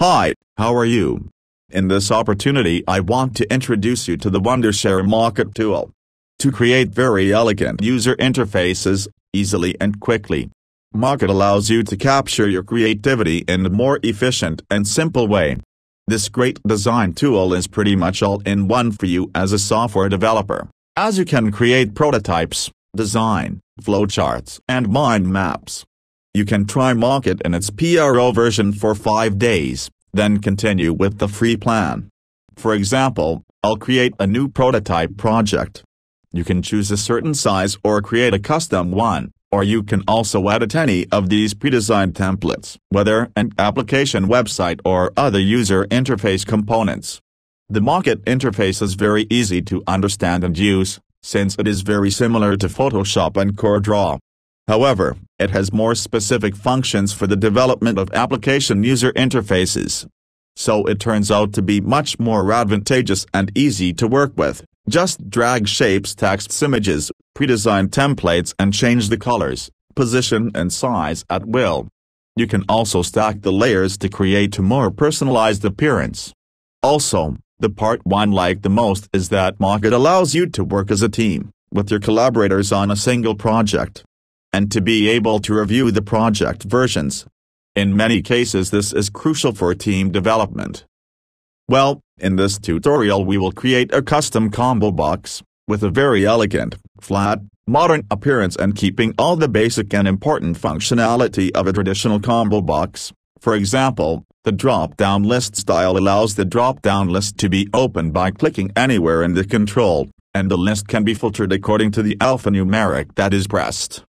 Hi, how are you? In this opportunity I want to introduce you to the Wondershare Mockitt tool. To create very elegant user interfaces, easily and quickly. Mockitt allows you to capture your creativity in a more efficient and simple way. This great design tool is pretty much all in one for you as a software developer, as you can create prototypes, design, flowcharts and mind maps. You can try Mockitt in its PRO version for 5 days, then continue with the free plan. For example, I'll create a new prototype project. You can choose a certain size or create a custom one, or you can also edit any of these pre-designed templates, whether an application website or other user interface components. The Mockitt interface is very easy to understand and use, since it is very similar to Photoshop and CorelDRAW. However, it has more specific functions for the development of application user interfaces. So it turns out to be much more advantageous and easy to work with. Just drag shapes texts images, pre-designed templates and change the colors, position and size at will. You can also stack the layers to create a more personalized appearance. Also, the part one like the most is that Mockitt allows you to work as a team, with your collaborators on a single project and to be able to review the project versions. In many cases this is crucial for team development. Well, in this tutorial we will create a custom combo box, with a very elegant, flat, modern appearance and keeping all the basic and important functionality of a traditional combo box. For example, the drop-down list style allows the drop-down list to be opened by clicking anywhere in the control, and the list can be filtered according to the alphanumeric that is pressed.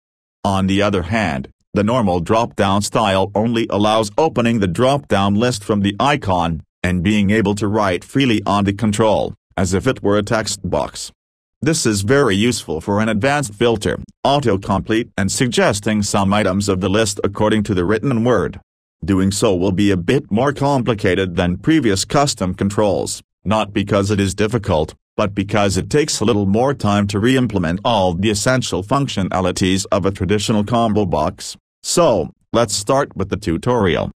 On the other hand, the normal drop-down style only allows opening the drop-down list from the icon, and being able to write freely on the control, as if it were a text box. This is very useful for an advanced filter, autocomplete and suggesting some items of the list according to the written word. Doing so will be a bit more complicated than previous custom controls, not because it is difficult, but because it takes a little more time to re-implement all the essential functionalities of a traditional combo box. So, let's start with the tutorial.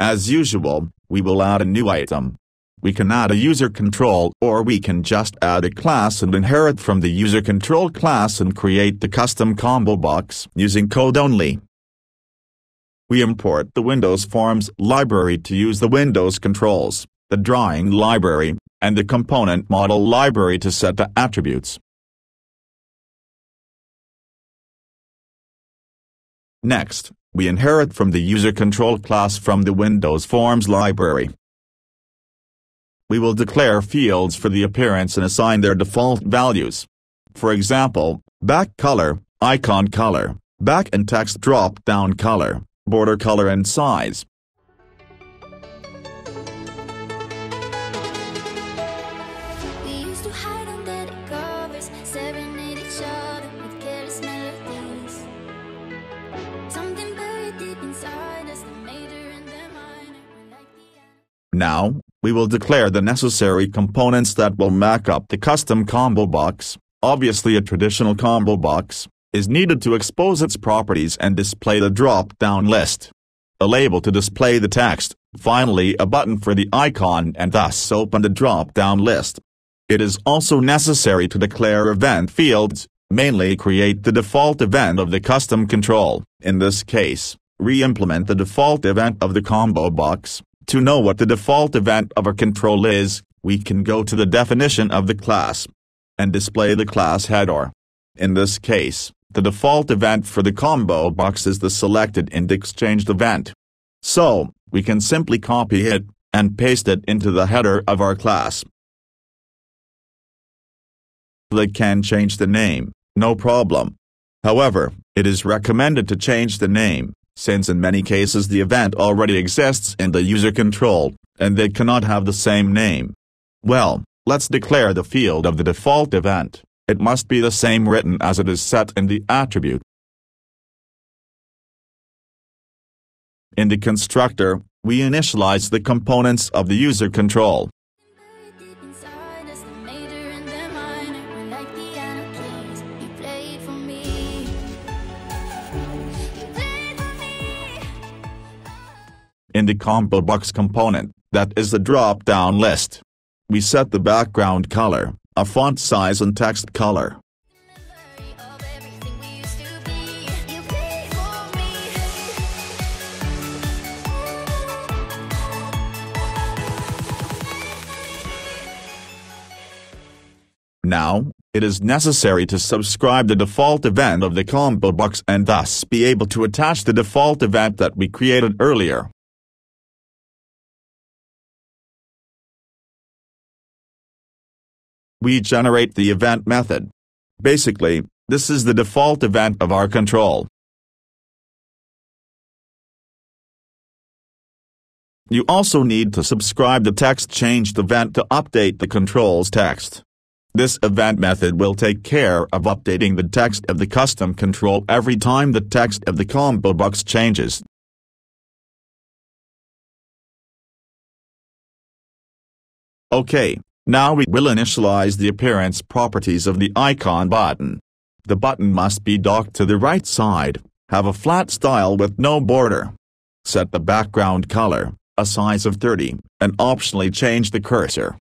As usual, we will add a new item. We can add a user control or we can just add a class and inherit from the user control class and create the custom combo box using code only. We import the Windows Forms library to use the Windows controls, the drawing library, and the component model library to set the attributes. Next, we inherit from the user control class from the Windows Forms library. We will declare fields for the appearance and assign their default values. For example, back color, icon color, back and text drop-down color, border color and size. Now, we will declare the necessary components that will make up the custom combo box. Obviously a traditional combo box is needed to expose its properties and display the drop-down list. A label to display the text, finally a button for the icon and thus open the drop-down list. It is also necessary to declare event fields, mainly create the default event of the custom control, in this case, re-implement the default event of the combo box. To know what the default event of a control is, we can go to the definition of the class and display the class header. In this case, the default event for the combo box is the selected index changed event. So, we can simply copy it and paste it into the header of our class. They can change the name, no problem. However, it is recommended to change the name since in many cases the event already exists in the user control, and they cannot have the same name. Well, let's declare the field of the default event. It must be the same written as it is set in the attribute. In the constructor, we initialize the components of the user control. In the combo box component, that is the drop-down list. We set the background color, a font size and text color. Now, it is necessary to subscribe the default event of the combo box and thus be able to attach the default event that we created earlier. We generate the event method. Basically, this is the default event of our control. You also need to subscribe the text changed event to update the control's text. This event method will take care of updating the text of the custom control every time the text of the combo box changes. OK, now we will initialize the appearance properties of the icon button. The button must be docked to the right side, have a flat style with no border. Set the background color, a size of 30, and optionally change the cursor.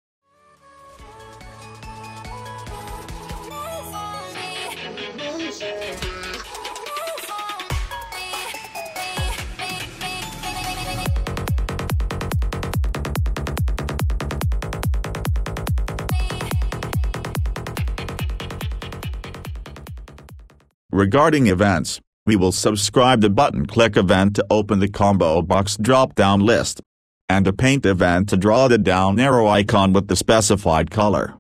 Regarding events, we will subscribe the button click event to open the combo box drop-down list, and a paint event to draw the down arrow icon with the specified color.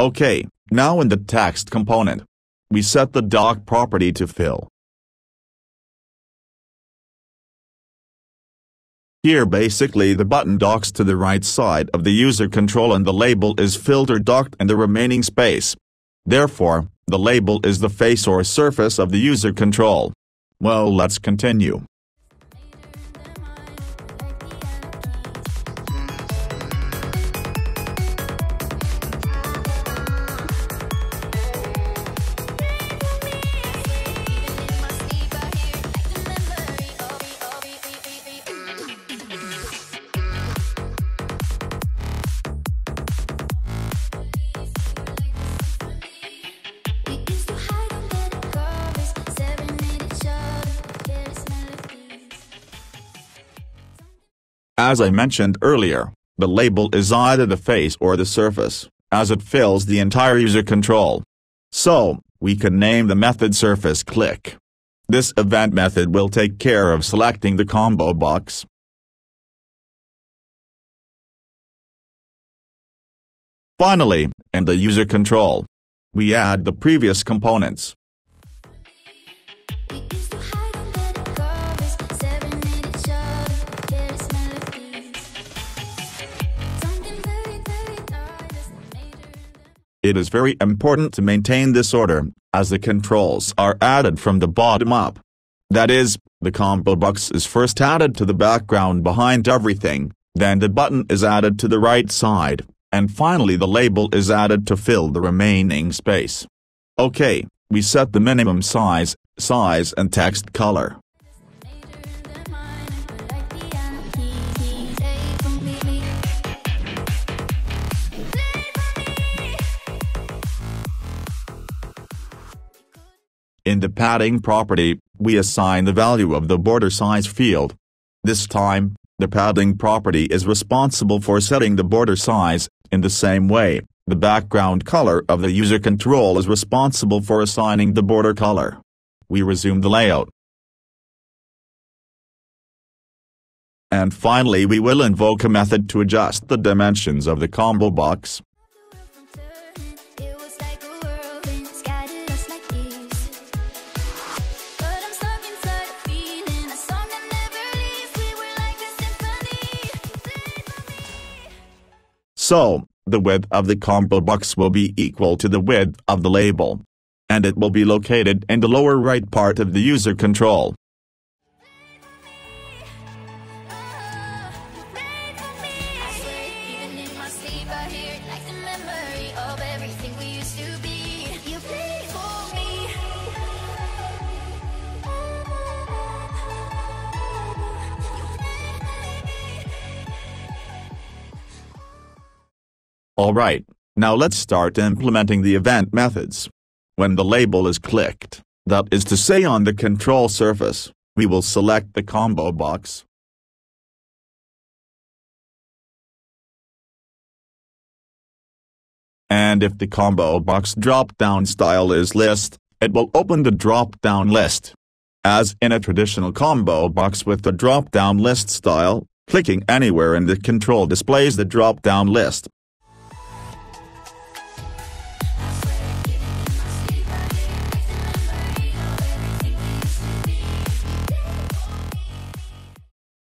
OK, now in the text component. We set the dock property to fill. Here basically the button docks to the right side of the user control and the label is filter docked in the remaining space. Therefore, the label is the face or surface of the user control. Well let's continue. As I mentioned earlier, the label is either the face or the surface, as it fills the entire user control. So, we can name the method surface click. This event method will take care of selecting the combo box. Finally, in the user control, we add the previous components. It is very important to maintain this order, as the controls are added from the bottom up. That is, the combo box is first added to the background behind everything, then the button is added to the right side, and finally the label is added to fill the remaining space. OK, we set the minimum size, size and text color. In the padding property, we assign the value of the border size field. This time, the padding property is responsible for setting the border size, in the same way, the background color of the user control is responsible for assigning the border color. We resume the layout. And finally we will invoke a method to adjust the dimensions of the combo box. So, the width of the combo box will be equal to the width of the label. And it will be located in the lower right part of the user control. Alright, now let's start implementing the event methods. When the label is clicked, that is to say on the control surface, we will select the combo box. And if the combo box drop-down style is list, it will open the drop-down list. As in a traditional combo box with the drop-down list style, clicking anywhere in the control displays the drop-down list.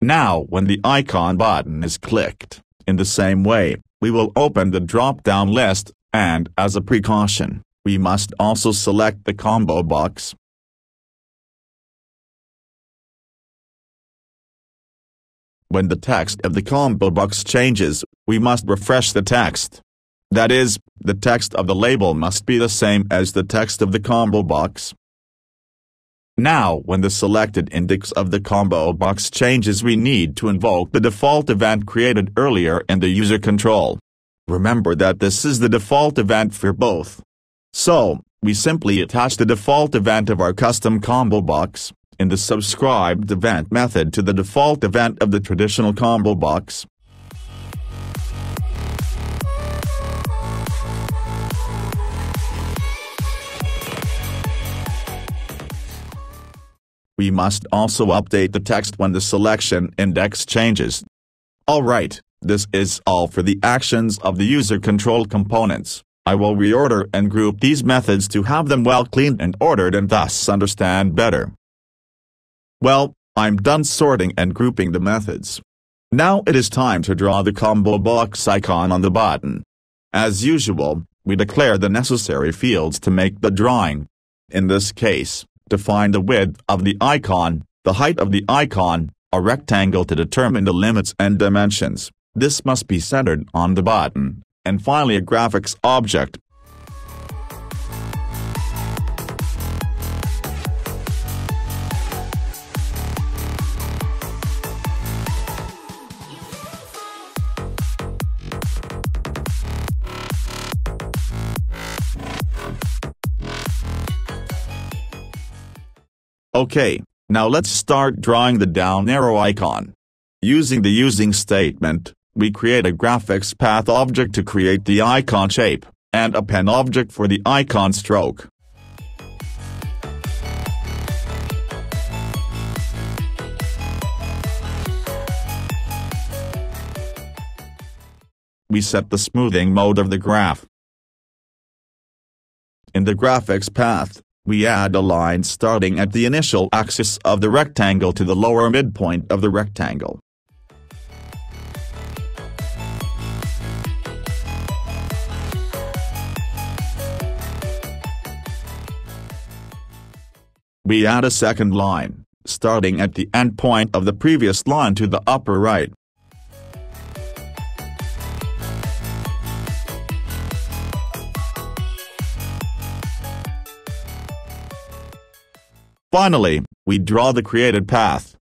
Now when the icon button is clicked, in the same way, we will open the drop-down list, and as a precaution, we must also select the combo box. When the text of the combo box changes, we must refresh the text. That is, the text of the label must be the same as the text of the combo box. Now when the selected index of the combo box changes we need to invoke the default event created earlier in the user control. Remember that this is the default event for both. So, we simply attach the default event of our custom combo box, in the subscribed event method to the default event of the traditional combo box. We must also update the text when the selection index changes. Alright, this is all for the actions of the user control components. I will reorder and group these methods to have them well cleaned and ordered and thus understand better. Well, I'm done sorting and grouping the methods. Now it is time to draw the combo box icon on the button. As usual, we declare the necessary fields to make the drawing. In this case, define the width of the icon, the height of the icon, a rectangle to determine the limits and dimensions. This must be centered on the button, and finally a graphics object Okay, now let's start drawing the down arrow icon. Using the using statement, we create a graphics path object to create the icon shape, and a pen object for the icon stroke. We set the smoothing mode of the graph. In the graphics path, we add a line starting at the initial axis of the rectangle to the lower midpoint of the rectangle. We add a second line, starting at the endpoint of the previous line to the upper right. Finally, we draw the created path.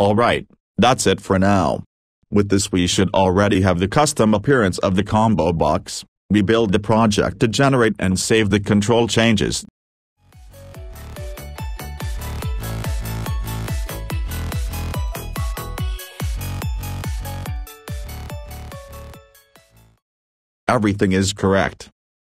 Alright, that's it for now. With this we should already have the custom appearance of the combo box. We build the project to generate and save the control changes. Everything is correct.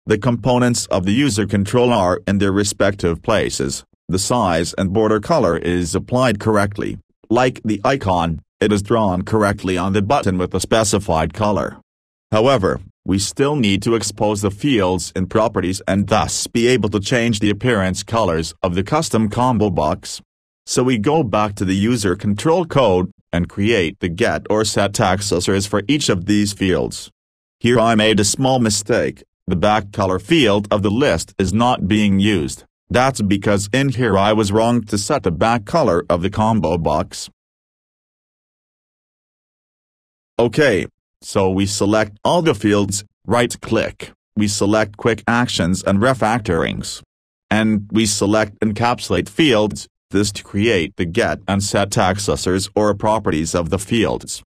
The components of the user control are in their respective places, the size and border color is applied correctly, like the icon, it is drawn correctly on the button with the specified color. However, we still need to expose the fields in properties and thus be able to change the appearance colors of the custom combo box. So we go back to the user control code, and create the get or set accessors for each of these fields. Here I made a small mistake, the back color field of the list is not being used, that's because in here I was wrong to set the back color of the combo box. OK, so we select all the fields, right-click, we select Quick Actions and Refactorings. And we select Encapsulate Fields, this to create the get and set accessors or properties of the fields.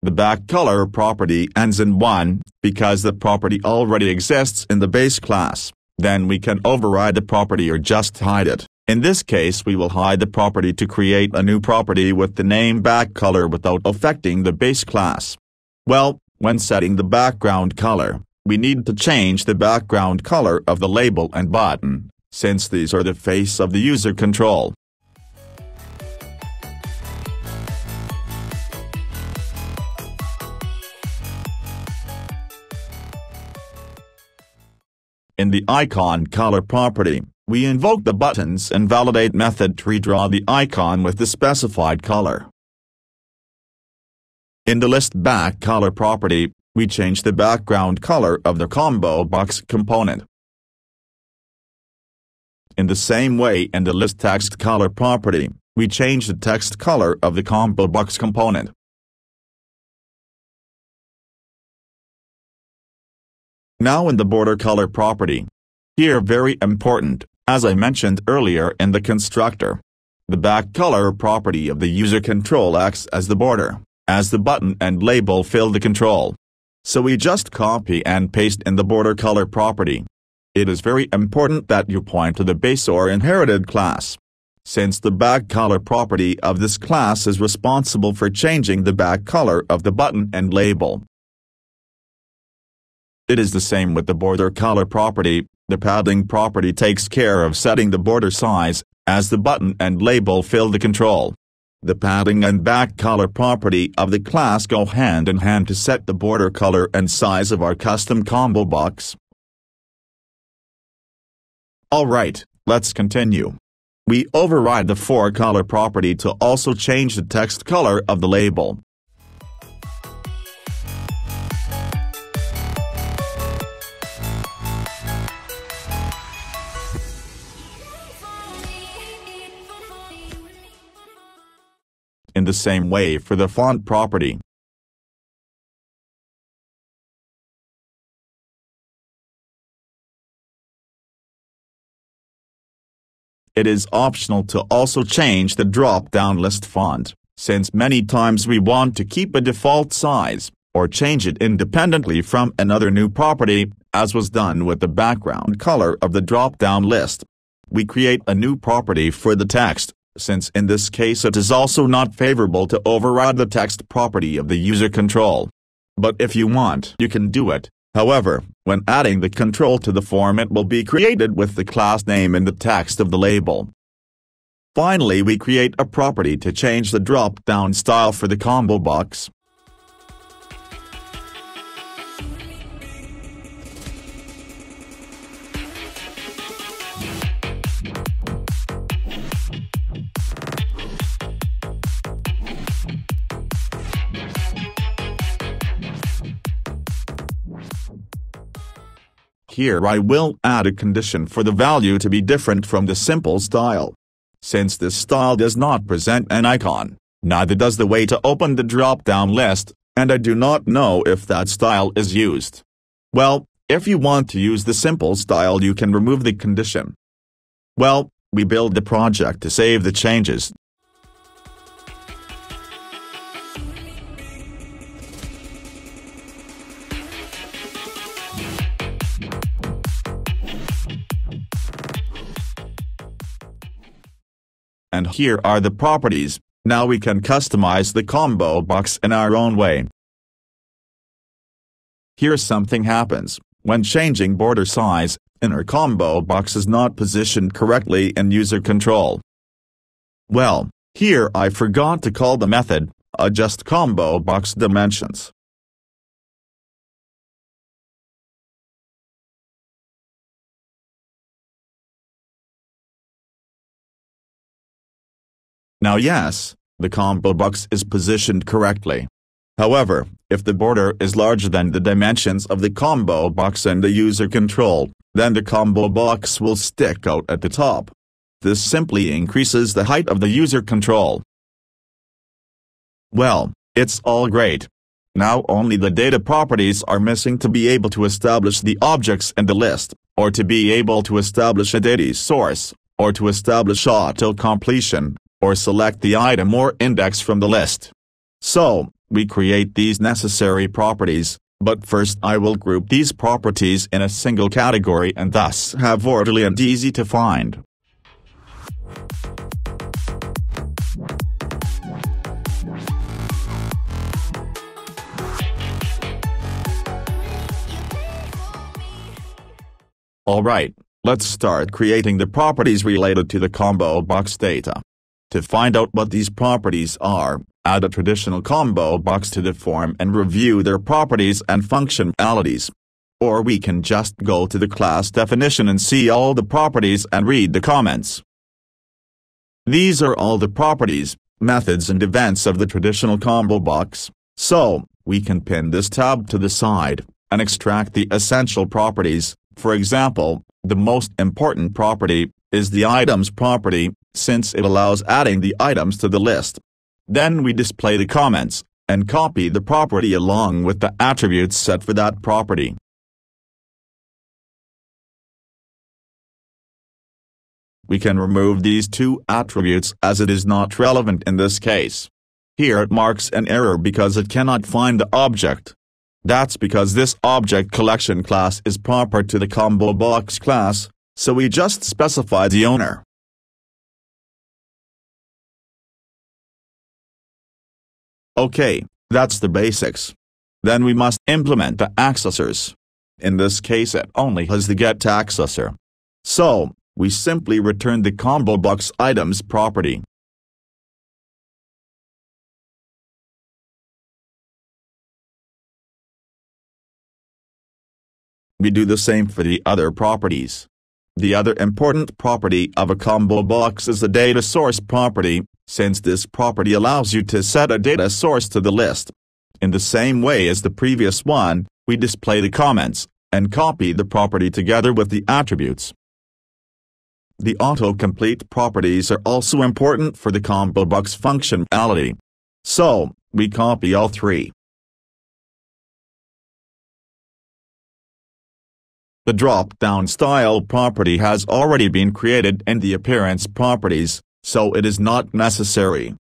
The back color property ends in 1, because the property already exists in the base class. Then we can override the property or just hide it. In this case we will hide the property to create a new property with the name back color without affecting the base class. Well, when setting the background color, we need to change the background color of the label and button, since these are the face of the user control. In the icon color property, we invoke the buttons and validate method to redraw the icon with the specified color. In the list back color property, we change the background color of the combo box component. In the same way in the list text color property, we change the text color of the combo box component. Now in the border color property. Here very important, as I mentioned earlier in the constructor. The back color property of the user control acts as the border, as the button and label fill the control. So we just copy and paste in the border color property. It is very important that you point to the base or inherited class. Since the back color property of this class is responsible for changing the back color of the button and label. It is the same with the border color property, the padding property takes care of setting the border size, as the button and label fill the control. The padding and back color property of the class go hand in hand to set the border color and size of our custom combo box. Alright, let's continue. We override the fore color property to also change the text color of the label. The same way for the font property. It is optional to also change the drop-down list font, since many times we want to keep a default size, or change it independently from another new property, as was done with the background color of the drop-down list. We create a new property for the text, since in this case it is also not favorable to override the text property of the user control. But if you want, you can do it. However, when adding the control to the form it will be created with the class name in the text of the label. Finally we create a property to change the drop-down style for the combo box. Here I will add a condition for the value to be different from the simple style. Since this style does not present an icon, neither does the way to open the drop-down list, and I do not know if that style is used. Well, if you want to use the simple style you can remove the condition. Well, we build the project to save the changes, And here are the properties, now we can customize the combo box in our own way. Here something happens, when changing border size, inner combo box is not positioned correctly in user control. Well, here I forgot to call the method, adjust combo box dimensions. Now yes, the combo box is positioned correctly. However, if the border is larger than the dimensions of the combo box and the user control, then the combo box will stick out at the top. This simply increases the height of the user control. Well, it's all great. Now only the data properties are missing to be able to establish the objects in the list, or to be able to establish a data source, or to establish auto-completion, or select the item or index from the list. So, we create these necessary properties, but first I will group these properties in a single category and thus have orderly and easy to find. Alright, let's start creating the properties related to the combo box data. To find out what these properties are, add a traditional combo box to the form and review their properties and functionalities. Or we can just go to the class definition and see all the properties and read the comments. These are all the properties, methods and events of the traditional combo box, so, we can pin this tab to the side, and extract the essential properties, for example, the most important property is the items property, since it allows adding the items to the list. Then we display the comments, and copy the property along with the attributes set for that property. We can remove these two attributes as it is not relevant in this case. Here it marks an error because it cannot find the object. That's because this object collection class is proper to the combo box class, so we just specify the owner. Okay, that's the basics. Then we must implement the accessors. In this case it only has the get accessor. So, we simply return the combo box items property. We do the same for the other properties. The other important property of a combo box is the data source property, since this property allows you to set a data source to the list. In the same way as the previous one, we display the comments, and copy the property together with the attributes. The autocomplete properties are also important for the combo box functionality. So, we copy all three. The drop-down style property has already been created in the appearance properties, so it is not necessary.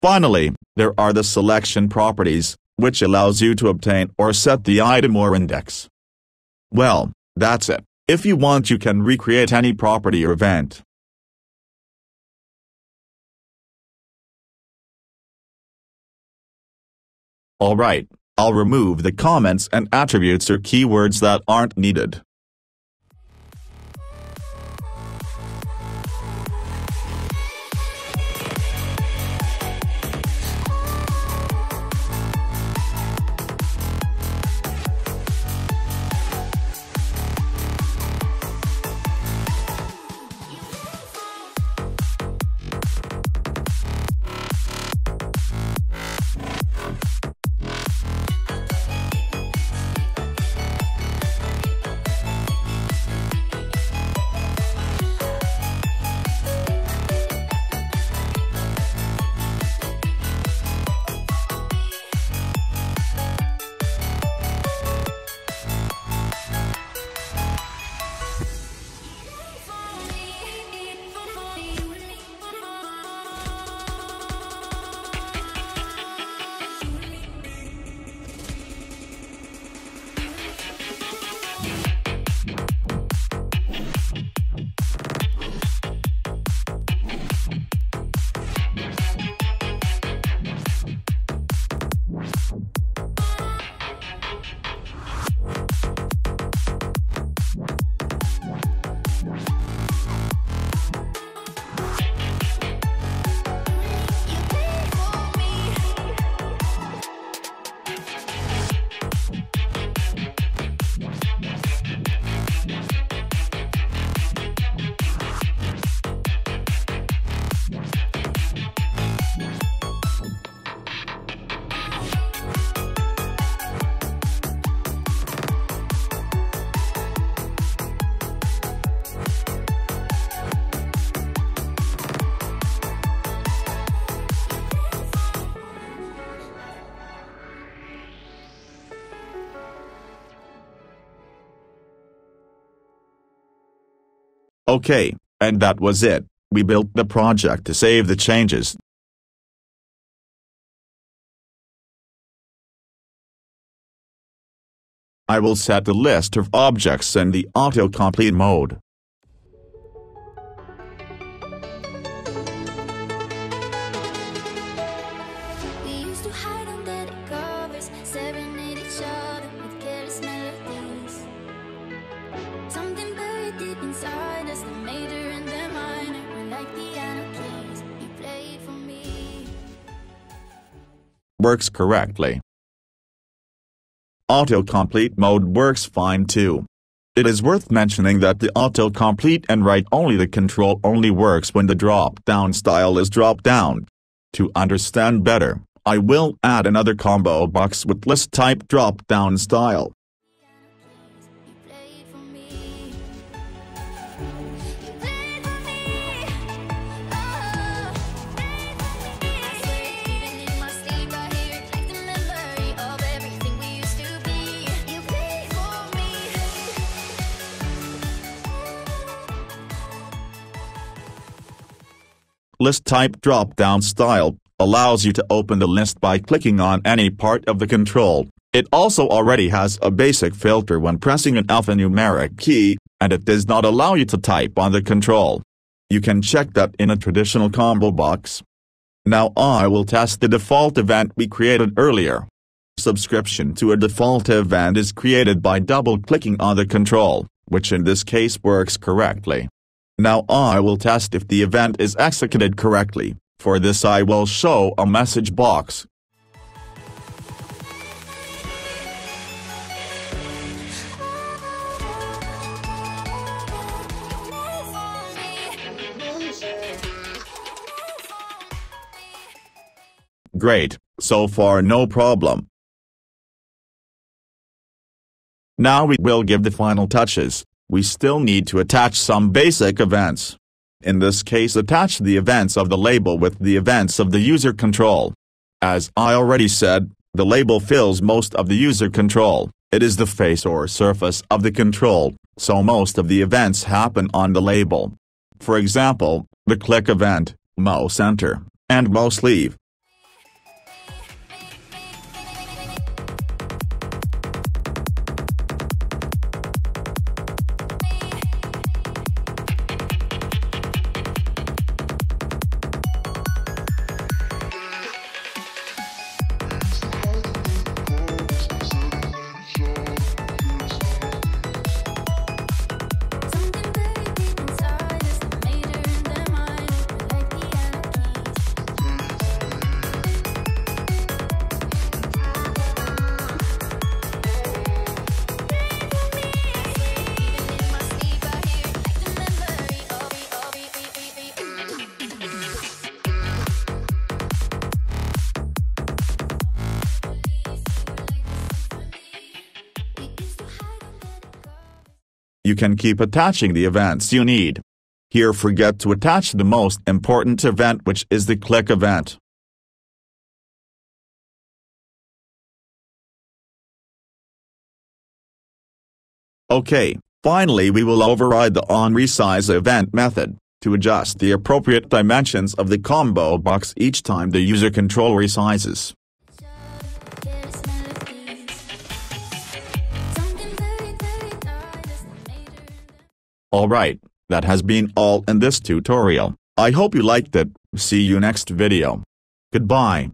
Finally, there are the selection properties, which allows you to obtain or set the item or index. Well, that's it. If you want you can recreate any property or event. Alright, I'll remove the comments and attributes or keywords that aren't needed. Okay, and that was it, we built the project to save the changes. I will set the list of objects in the autocomplete mode. Works correctly. Autocomplete mode works fine too. It is worth mentioning that the autocomplete and write-only the control only works when the drop-down style is dropped down. To understand better, I will add another combo box with list type drop-down style. List type drop-down style allows you to open the list by clicking on any part of the control. It also already has a basic filter when pressing an alphanumeric key, and it does not allow you to type on the control. You can check that in a traditional combo box. Now I will test the default event we created earlier. Subscription to a default event is created by double-clicking on the control, which in this case works correctly. Now I will test if the event is executed correctly. For this I will show a message box. Great, so far no problem. Now we will give the final touches, we still need to attach some basic events. In this case attach the events of the label with the events of the user control. As I already said, the label fills most of the user control, it is the face or surface of the control, so most of the events happen on the label. For example, the click event, mouse enter, and mouse leave. You can keep attaching the events you need. Here forget to attach the most important event which is the click event. Okay, finally we will override the onResize event method, to adjust the appropriate dimensions of the combo box each time the user control resizes. Alright, that has been all in this tutorial. I hope you liked it, see you next video. Goodbye.